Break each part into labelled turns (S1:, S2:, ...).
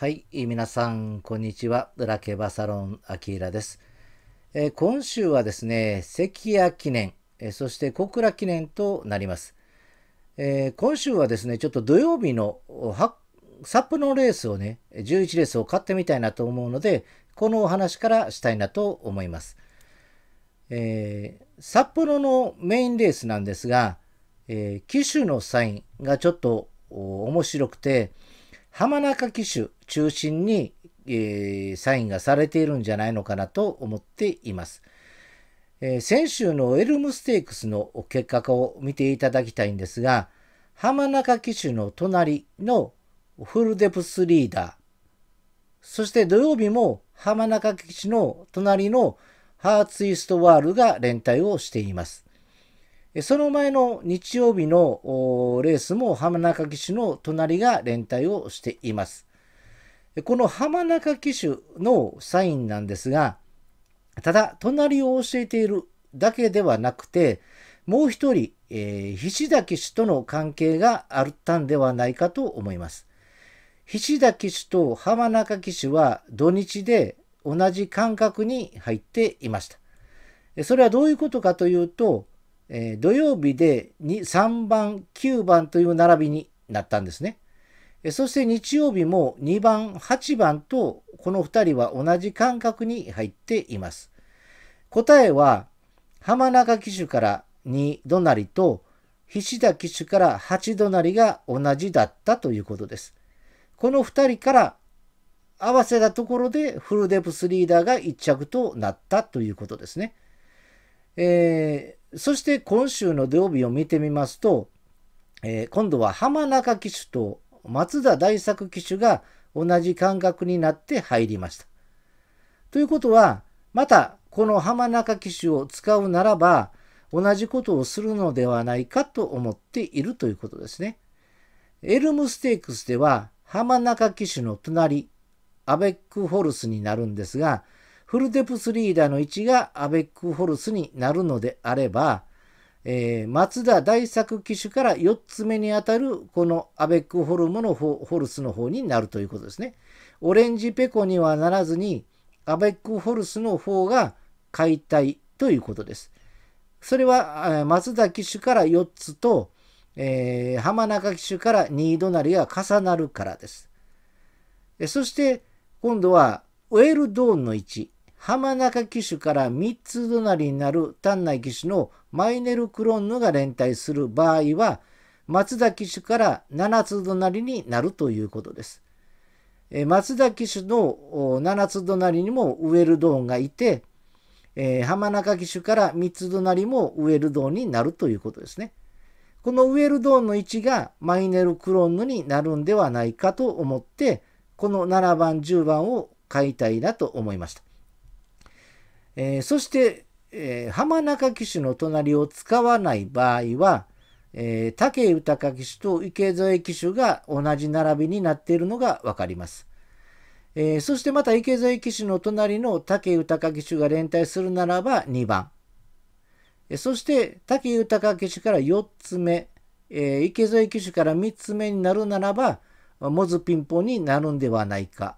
S1: はい、皆さん、こんにちは。ラケバサロン、アキーラです。えー今週はですね、関谷記念、えーそして小倉記念となります。えー今週はですね、ちょっと土曜日のサップのレースをね、11レースを買ってみたいなと思うので、このお話からしたいなと思います。えー札幌のメインレースなんですが、えー騎手のサインがちょっと面白くて、浜中騎手中心に、えーサインがされているんじゃないのかなと思っています。えー先週のエルムステークスの結果を見ていただきたいんですが、浜中騎手の隣のフルデプスリーダー、そして土曜日も浜中騎手の隣のハーツイーストワールが連帯をしています。その前の日曜日のレースも浜中騎手の隣が連帯をしています。この浜中騎手のサインなんですが、ただ隣を教えているだけではなくて、もう一人、えー、菱田騎手との関係があったんではないかと思います。菱田騎手と浜中騎手は土日で同じ間隔に入っていました。それはどういうことかというと、えー土曜日でに3番、9番という並びになったんですね。そして日曜日も2番、8番とこの2人は同じ間隔に入っています。答えは浜中騎手から2怒鳴りと菱田騎手から8怒鳴りが同じだったということです。この2人から合わせたところでフルデプスリーダーが1着となったということですね。えーそして今週の土曜日を見てみますと、えー今度は浜中騎手と松田大作騎手が同じ間隔になって入りました。ということは、またこの浜中騎手を使うならば、同じことをするのではないかと思っているということですね。エルムステークスでは浜中騎手の隣、アベックホルスになるんですが、フルデプスリーダーの位置がアベックホルスになるのであれば、えー松田大作騎手から4つ目にあたるこのアベックホルムのホルスの方になるということですね。オレンジペコにはならずにアベックホルスの方が解体ということです。それは松田騎手から4つと、えー浜中騎手から2隣が重なるからです。そして今度はウェルドーンの位置浜中騎手から3つ隣になる丹内騎手のマイネルクロンヌが連帯する場合は松田騎手から7つ隣になるということです。松田騎手の7つ隣にもウェルドーンがいて、浜中騎手から3つ隣もウェルドーンになるということですね。このウェルドーンの位置がマイネルクロンヌになるんではないかと思って、この7番、10番を買いたいなと思いました。えーそして、えー浜中騎手の隣を使わない場合は、えー武豊騎手と池添騎手が同じ並びになっているのがわかります。えーそしてまた池添騎手の隣の武豊騎手が連帯するならば2番。えーそして武豊騎手から4つ目、えー池添騎手から3つ目になるならば、モズピンポンになるんではないか。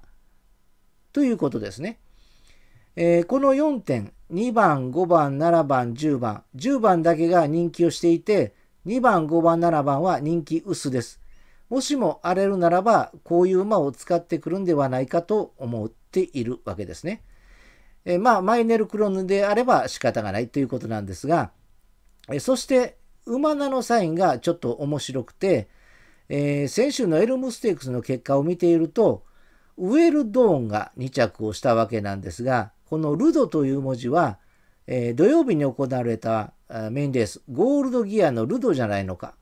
S1: ということですね。えーこの4点、2番、5番、7番、10番、10番だけが人気をしていて、2番、5番、7番は人気薄です。もしも荒れるならば、こういう馬を使ってくるんではないかと思っているわけですね。えーまあ、マイネルクロヌであれば仕方がないということなんですが、えーそして、馬名のサインがちょっと面白くて、えー先週のエルムステークスの結果を見ていると、ウェルドーンが2着をしたわけなんですが、このルドという文字は、えー土曜日に行われたメインレース、ゴールドギアのルドじゃないのか。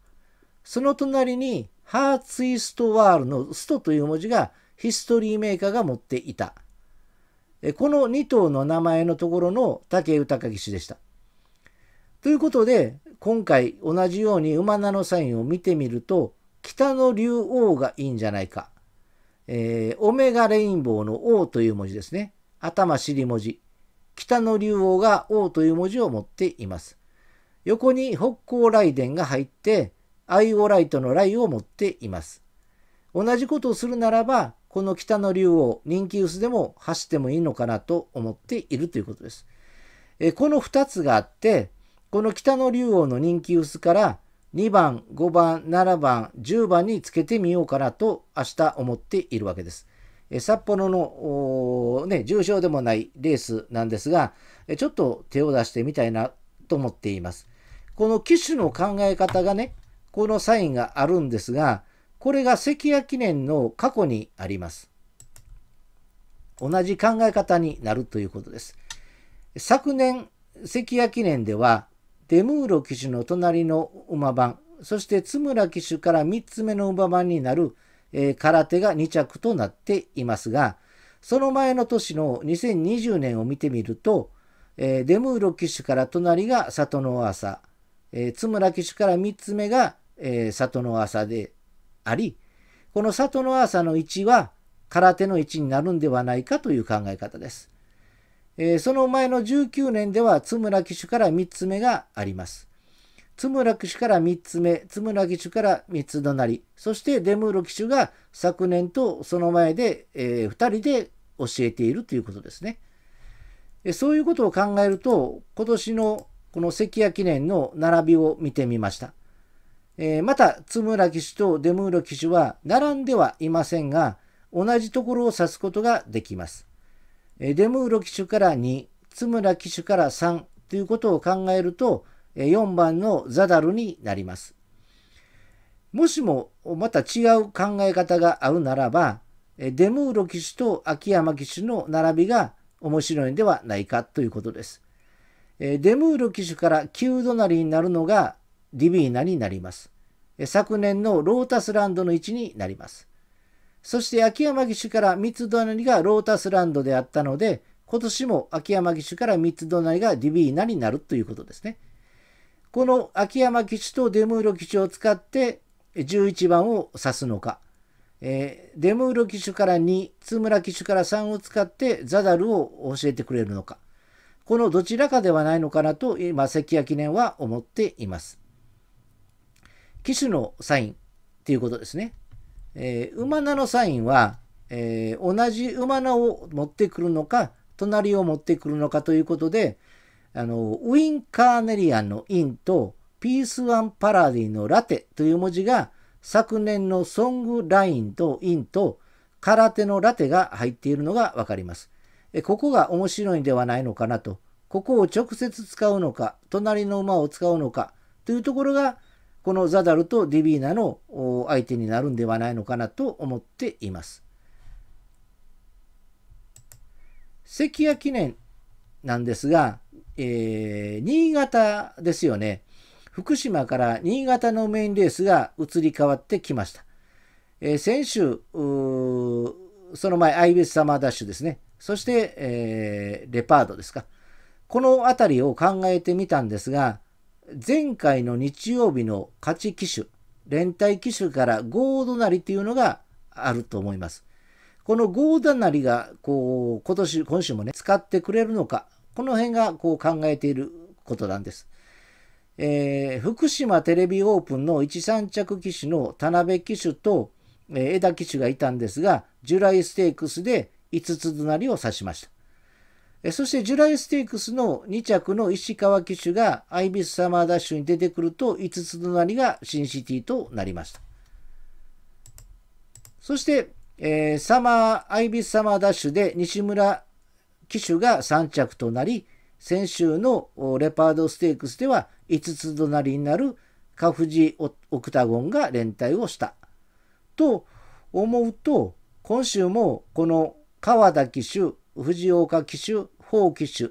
S1: その隣に、ハーツイストワールのストという文字がヒストリーメーカーが持っていた。この2頭の名前のところの武豊騎でした。ということで、今回同じように馬名のサインを見てみると、北の竜王がいいんじゃないか。えーオメガレインボーの王という文字ですね。頭尻文字。北の竜王が王という文字を持っています。横に北光雷電が入って、アイオライトのライを持っています。同じことをするならば、この北の竜王、人気薄でも走ってもいいのかなと思っているということです。えこの2つがあって、この北の竜王の人気薄から2番、5番、7番、10番につけてみようかなと明日思っているわけです。札幌の、ね、重賞でもないレースなんですが、ちょっと手を出してみたいなと思っています。この機種の考え方がね、このサインがあるんですが、これが関谷記念の過去にあります。同じ考え方になるということです。昨年、関谷記念では、デムーロ騎手の隣の馬番、そして津村騎手から3つ目の馬番になる、えー、空手が2着となっていますが、その前の年の2020年を見てみると、えー、デムーロ騎手から隣が里の朝、えー、津村騎手から3つ目が、えー、里の朝であり、この里の朝の位置は空手の位置になるんではないかという考え方です。えー、その前の19年では津村騎手から3つ目があります。津村騎手から3つ目、津村騎手から3つ隣、そしてデムーロ騎手が昨年とその前で、えー、2人で教えているということですね。そういうことを考えると、今年のこの関谷記念の並びを見てみました。えー、また、津村騎手とデムーロ騎手は並んではいませんが、同じところを指すことができます。デムーロ騎手から2、津村騎手から3ということを考えると、4番のザダルになります。もしもまた違う考え方が合うならば、デムーロ騎手と秋山騎手の並びが面白いんではないかということです。デムーロ騎手から9隣になるのがディビーナになります。昨年のロータスランドの位置になります。そして秋山騎手から三つ隣がロータスランドであったので、今年も秋山騎手から三つ隣がディビーナになるということですね。この秋山騎手とデムーロ騎手を使って11番を指すのか、えー、デムーロ騎手から2、津村騎手から3を使ってザダルを教えてくれるのか、このどちらかではないのかなと今、関屋記念は思っています。騎手のサインっていうことですね。えー、馬名のサインは、えー、同じ馬名を持ってくるのか、隣を持ってくるのかということで、あの、ウィン・カーネリアンのインと、ピース・ワン・パラディのラテという文字が、昨年のソング・ラインとインと、カラテのラテが入っているのがわかります。ここが面白いんではないのかなと。ここを直接使うのか、隣の馬を使うのかというところが、このザダルとディビーナの相手になるんではないのかなと思っています。関谷記念なんですが、えー、新潟ですよね。福島から新潟のメインレースが移り変わってきました。えー、先週、その前、アイベスサマーダッシュですね。そして、えー、レパードですか。この辺りを考えてみたんですが、前回の日曜日の勝ち機種、連帯機種からゴードなりっていうのがあると思います。このゴードなりが、こう、今年、今週もね、使ってくれるのか、この辺がこう考えていることなんです。えー、福島テレビオープンの1、3着機種の田辺機種と、えー、江田騎手がいたんですが、ジュライステークスで5つ隣を指しました。えそしてジュライステークスの2着の石川騎手がアイビスサマーダッシュに出てくると5つ隣がシンシティとなりました。そして、えー、サマー、アイビスサマーダッシュで西村騎手が3着となり、先週のレパードステークスでは5つ隣になるカフジオクタゴンが連帯をした。と思うと、今週もこの川田騎手、藤岡騎手、法騎手、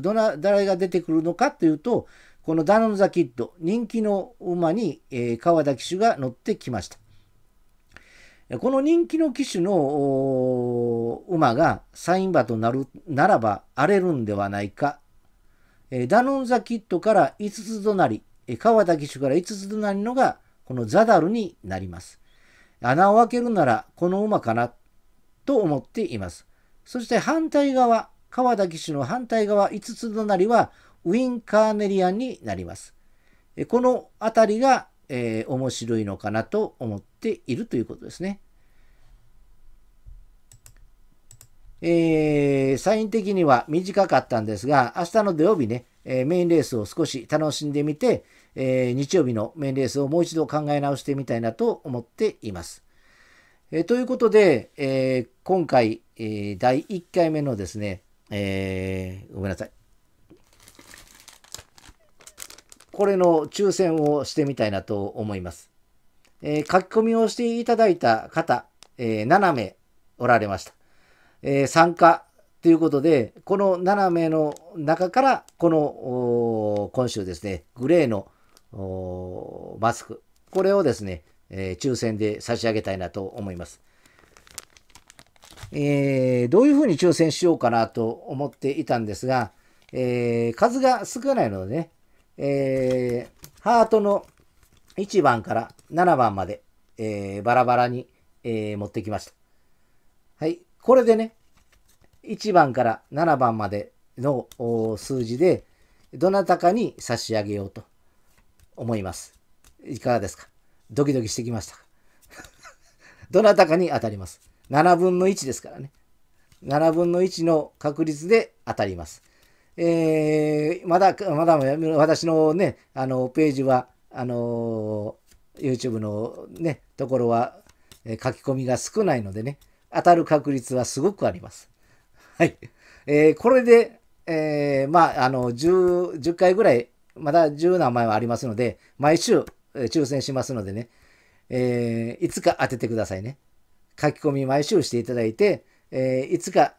S1: どな、誰が出てくるのかというと、このダノンザキッド、人気の馬に、え、川田騎手が乗ってきました。この人気の騎手の馬がサイン馬となるならば荒れるんではないか。ダノンザキッドから5つ隣、川田騎手から5つ隣のがこのザダルになります。穴を開けるならこの馬かなと思っています。そして反対側、川田騎手の反対側5つ隣はウィン・カーネリアンになります。この辺りが、えー、面白いのかなと思っていますているということですね。えー、サイン的には短かったんですが、明日の土曜日ね、えー、メインレースを少し楽しんでみて、えー、日曜日のメインレースをもう一度考え直してみたいなと思っています。えー、ということで、えー、今回、えー、第1回目のですね、えー、ごめんなさい。これの抽選をしてみたいなと思います。えー、書き込みをしていただいた方、えー、7名おられました。えー、参加ということで、この7名の中から、この今週ですね、グレーのマスク、これをですね、え、抽選で差し上げたいなと思います。えー、どういうふうに抽選しようかなと思っていたんですが、えー、数が少ないのでね、えー、ハートの1番から7番まで、えー、バラバラに、えー、持ってきました。はい。これでね、1番から7番までの数字で、どなたかに差し上げようと思います。いかがですか？ドキドキしてきました。どなたかに当たります。7分の1ですからね。7分の1の確率で当たります。えー、まだ、まだ私のね、あの、ページは、あの YouTube のね、ところは、え書き込みが少ないのでね、当たる確率はすごくあります。はい。えー、これで、えー、まあ、あの、10、10回ぐらい、まだ10何枚はありますので、毎週、え抽選しますのでね、えー、いつか当ててくださいね。書き込み毎週していただいて、え、いつか、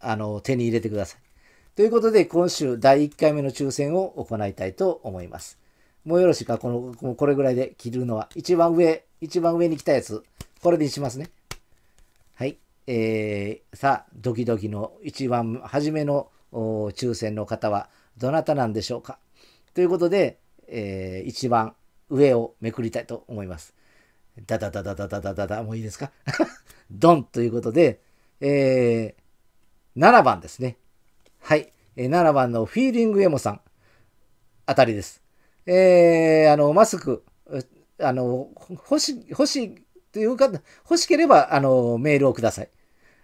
S1: あの、手に入れてください。ということで、今週第1回目の抽選を行いたいと思います。もうよろしいかこの、もうこれぐらいで切るのは。一番上、一番上に来たやつ。これにしますね。はい。えー、さあ、ドキドキの一番初めの抽選の方はどなたなんでしょうかということで、えー、一番上をめくりたいと思います。ダダダダダダダダダ、もういいですか？ドンということで、えー、7番ですね。はい。7番のフィーリングエモさん、あたりです。えー、あの、マスク、あの、欲し、欲しいというか、欲しければ、あの、メールをください。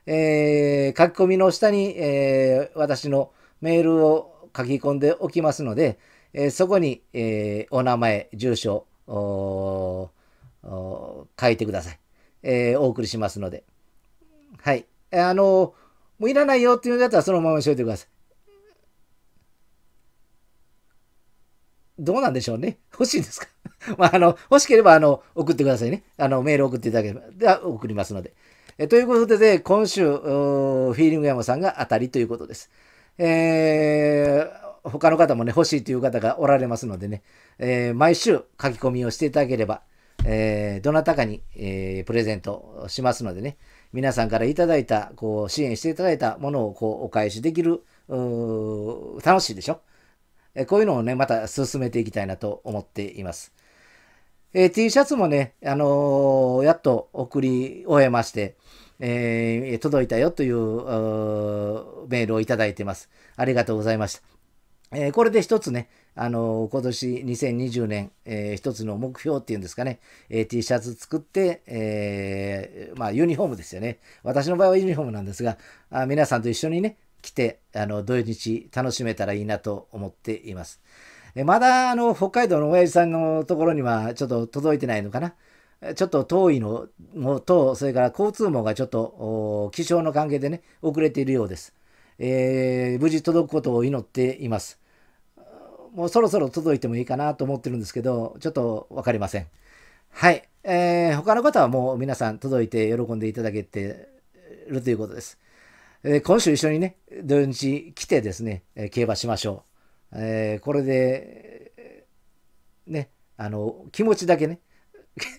S1: えー、書き込みの下に、えー、私のメールを書き込んでおきますので、え、そこに、えお名前、住所、書いてください。えお送りしますので。はい。あの、もういらないよっていう方はそのままにしといてください。どうなんでしょうね。欲しいですか？まあ、あの、欲しければ、あの、送ってくださいね。あの、メール送っていただければ、では送りますので。えということで、今週、フィーリング山さんが当たりということです。えー、他の方もね、欲しいという方がおられますのでね、えー、毎週書き込みをしていただければ、えー、どなたかに、えー、プレゼントしますのでね、皆さんからいただいた、こう、支援していただいたものを、こう、お返しできる、楽しいでしょ？えこういうのをね、また進めていきたいなと思っています。えー、T シャツもね、あのー、やっと送り終えまして、えー、届いたよというメールをいただいてます。ありがとうございました。えこれで一つね、あの今年2020年、えー、一つの目標っていうんですかね、えー、T シャツ作って、えー、まあユニフォームですよね。私の場合はユニフォームなんですが、あ皆さんと一緒にね、来て、あの、土日楽しめたらいいなと思っています。まだ、あの、北海道の親父さんのところにはちょっと届いてないのかな？ちょっと遠いのもと、それから交通網がちょっと気象の関係でね、遅れているようです。えー、無事届くことを祈っています。もうそろそろ届いてもいいかなと思ってるんですけど、ちょっと分かりません。はい。えー、他の方はもう皆さん届いて喜んでいただけてるということです。えー、今週一緒にね、土日来てですね、え、競馬しましょう。えー、これで、ね、あの、気持ちだけね、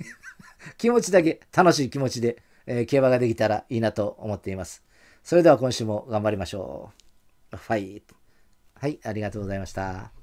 S1: 気持ちだけ、楽しい気持ちで、え競馬ができたらいいなと思っています。それでは今週も頑張りましょう。ファイト。はい、ありがとうございました。